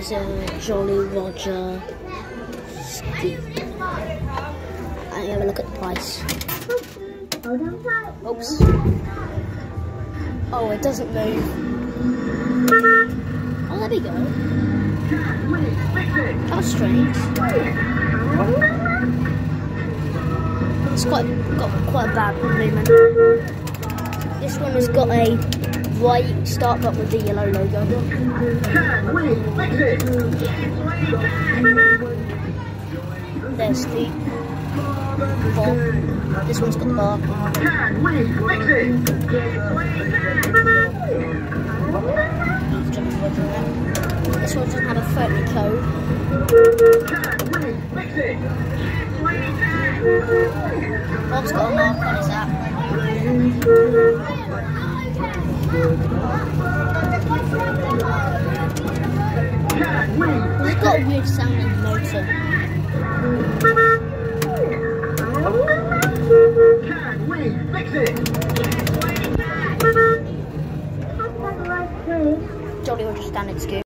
There's a Jolly Roger ski. And have a look at the price. Oops. Oh, it doesn't move. Oh, there we go. How strange. It's quite got quite a bad movement. This one has got a white start button with the yellow logo. There's the bar. This one's got the bar. Can we fix it? This one doesn't have a 30 code. Bob's got a mark on his app. Got a weird sounding motor. Can we fix it? Scoop.